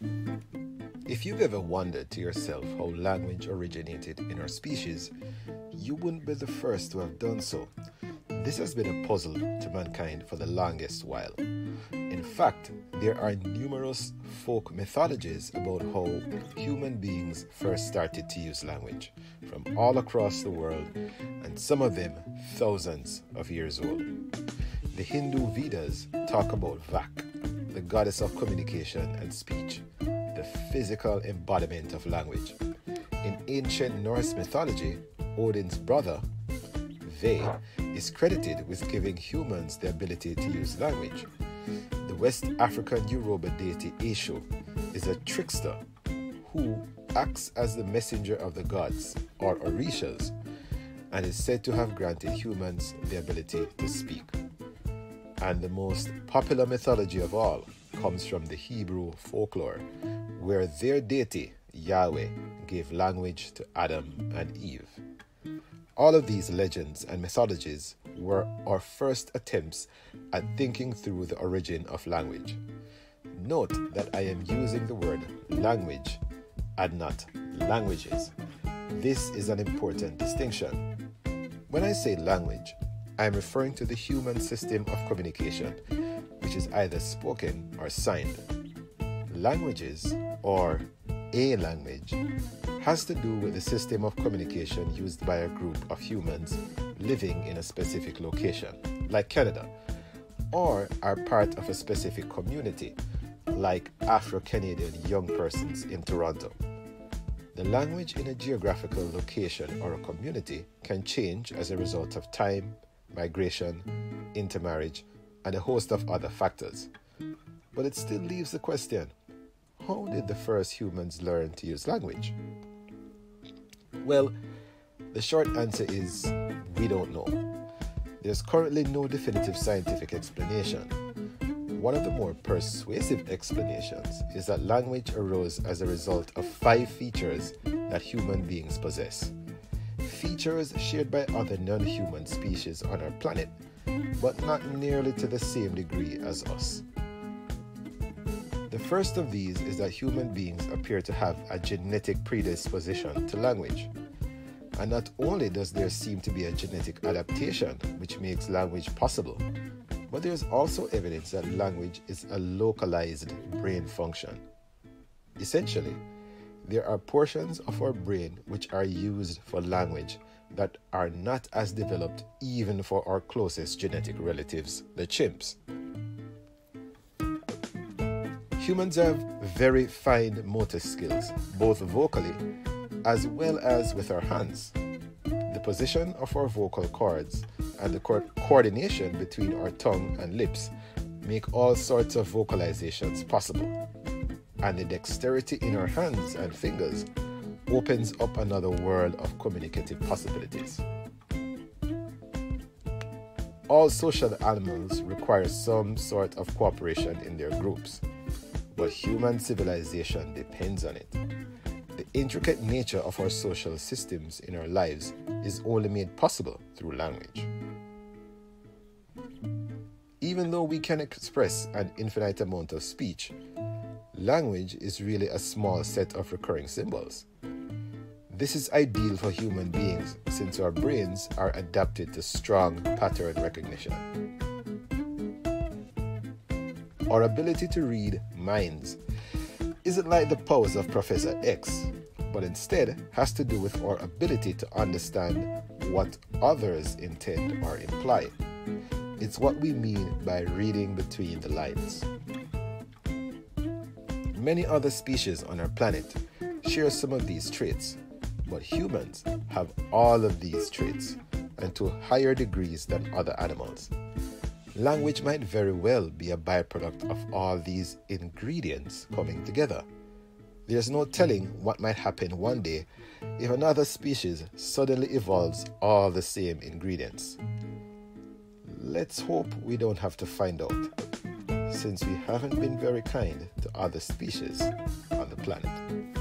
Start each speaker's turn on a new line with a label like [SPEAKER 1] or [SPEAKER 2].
[SPEAKER 1] If you've ever wondered to yourself how language originated in our species, you wouldn't be the first to have done so. This has been a puzzle to mankind for the longest while. In fact, there are numerous folk mythologies about how human beings first started to use language from all across the world, and some of them thousands of years old. The Hindu Vedas talk about Vak, goddess of communication and speech, the physical embodiment of language. In ancient Norse mythology, Odin's brother, Ve, is credited with giving humans the ability to use language. The West African Yoruba deity Esho is a trickster who acts as the messenger of the gods, or Orishas, and is said to have granted humans the ability to speak and the most popular mythology of all comes from the Hebrew folklore, where their deity, Yahweh, gave language to Adam and Eve. All of these legends and mythologies were our first attempts at thinking through the origin of language. Note that I am using the word language and not languages. This is an important distinction. When I say language, I am referring to the human system of communication, which is either spoken or signed. Languages, or a language, has to do with the system of communication used by a group of humans living in a specific location, like Canada, or are part of a specific community, like Afro Canadian young persons in Toronto. The language in a geographical location or a community can change as a result of time, migration, intermarriage, and a host of other factors. But it still leaves the question how did the first humans learn to use language? Well, the short answer is we don't know. There's currently no definitive scientific explanation. One of the more persuasive explanations is that language arose as a result of five features that human beings possess features shared by other non human species on our planet, but not nearly to the same degree as us. The first of these is that human beings appear to have a genetic predisposition to language. And not only does there seem to be a genetic adaptation which makes language possible, but there's also evidence that language is a localized brain function. Essentially, there are portions of our brain which are used for language that are not as developed even for our closest genetic relatives, the chimps. Humans have very fine motor skills, both vocally as well as with our hands. The position of our vocal cords and the co- coordination between our tongue and lips make all sorts of vocalizations possible and the dexterity in our hands and fingers opens up another world of communicative possibilities. All social animals require some sort of cooperation in their groups, but human civilization depends on it. The intricate nature of our social systems in our lives is only made possible through language. Even though we can express an infinite amount of speech, language is really a small set of recurring symbols. This is ideal for human beings since our brains are adapted to strong pattern recognition. Our ability to read minds isn't like the powers of Professor X, but instead has to do with our ability to understand what others intend or imply. It's what we mean by reading between the lines. Many other species on our planet share some of these traits, but humans have all of these traits and to higher degrees than other animals. Language might very well be a byproduct of all these ingredients coming together. There's no telling what might happen one day if another species suddenly evolves all the same ingredients. Let's hope we don't have to find out since we haven't been very kind to other species on the planet.